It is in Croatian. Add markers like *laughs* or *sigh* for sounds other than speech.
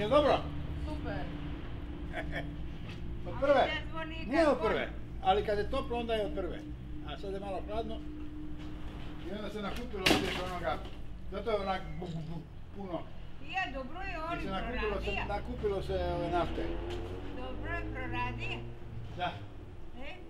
Je dobro? Super. *laughs* Od prve? Nije od prve. Ali kad je toplo onda je od prve. A sad je malo hladno. I onda se nakupilo vidjeti onoga. Zato je onak bu, bu, bu, puno. Je, dobro je se, proradio. nakupilo se ove nafte. Dobro je proradio. Da. E?